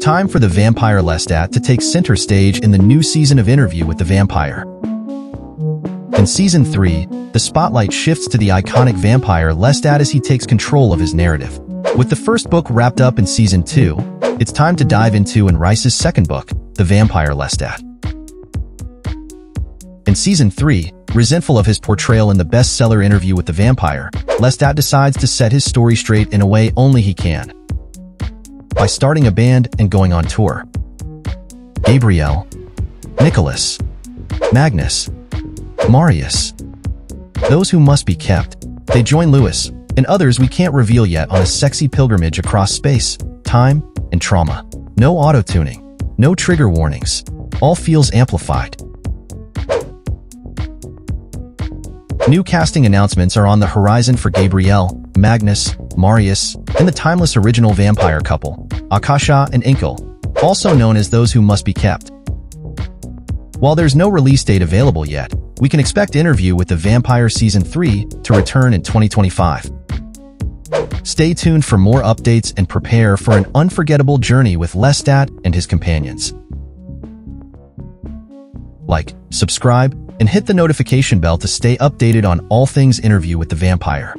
time for the vampire Lestat to take center stage in the new season of Interview with the Vampire. In Season 3, the spotlight shifts to the iconic vampire Lestat as he takes control of his narrative. With the first book wrapped up in Season 2, it's time to dive into Anne Rice's second book, The Vampire Lestat. In Season 3, resentful of his portrayal in the bestseller Interview with the Vampire, Lestat decides to set his story straight in a way only he can. By starting a band and going on tour. Gabrielle, Nicholas, Magnus, Marius. Those who must be kept. They join Louis, and others we can't reveal yet on a sexy pilgrimage across space, time, and trauma. No auto-tuning. No trigger warnings. All feels amplified. New casting announcements are on the horizon for Gabrielle, Magnus, Marius, and the timeless original vampire couple, Akasha and Enkil, also known as those who must be kept. While there's no release date available yet, we can expect Interview with the Vampire Season 3 to return in 2025. Stay tuned for more updates and prepare for an unforgettable journey with Lestat and his companions. Like, subscribe, and hit the notification bell to stay updated on all things interview with the vampire.